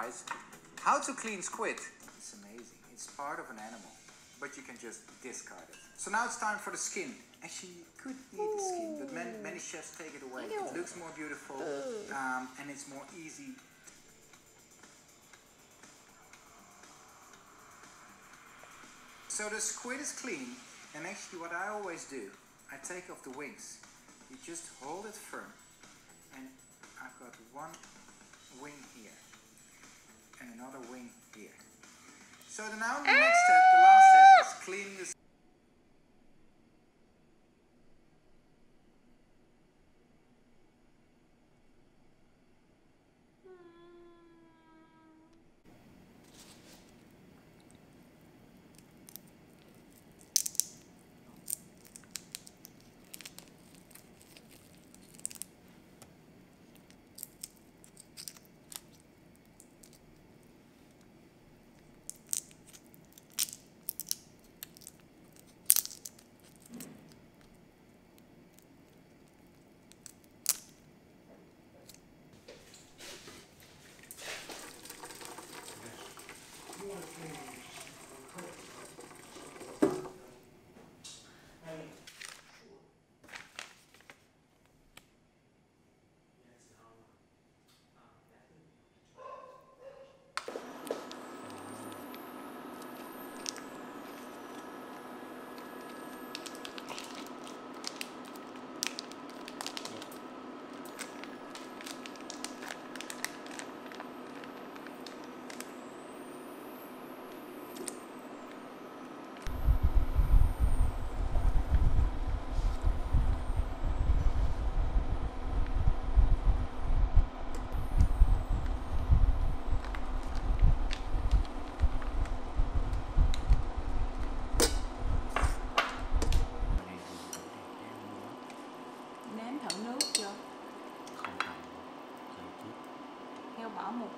Guys, how to clean squid. It's amazing. It's part of an animal, but you can just discard it. So now it's time for the skin. Actually, you could eat the skin, but many, many chefs take it away. It looks more beautiful um, and it's more easy. So the squid is clean, and actually what I always do, I take off the wings. You just hold it firm, and I've got one wing here and another wing here. So the, now the next step, the last step, is cleaning the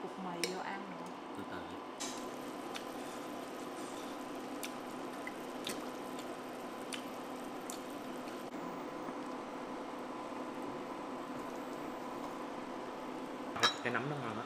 cục mì vô ăn nữa từ từ. Cái nấm nó ngon á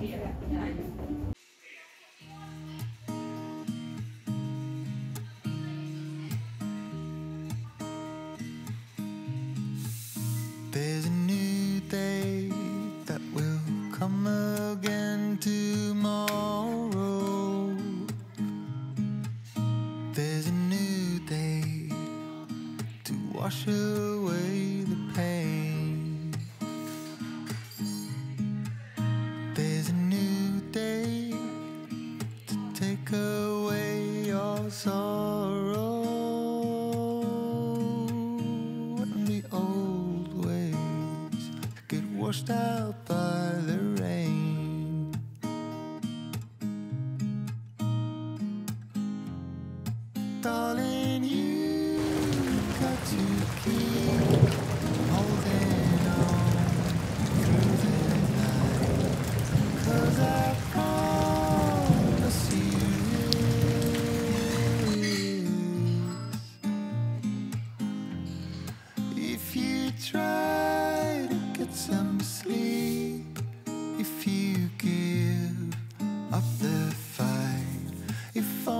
Yeah. Sorrow and the old ways get washed out If I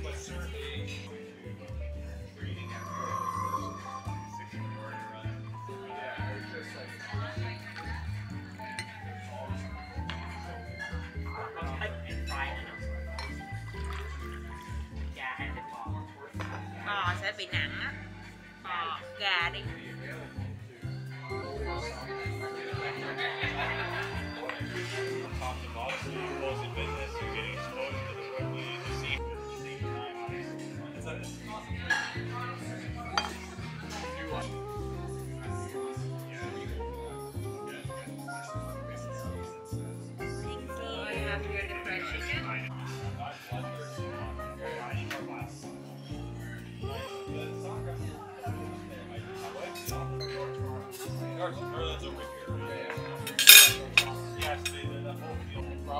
sẽ bị nặng á. Bò, gà đi.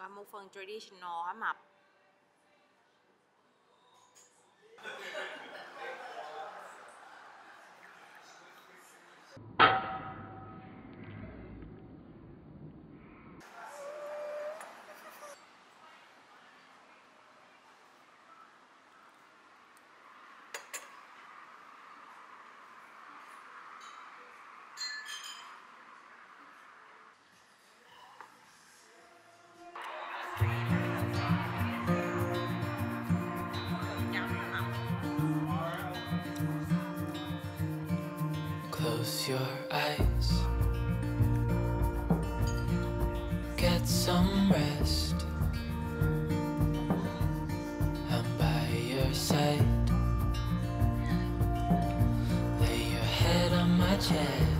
Gramophone tradisional မှာ Close your eyes. Get some rest. I'm by your side. Lay your head on my chest.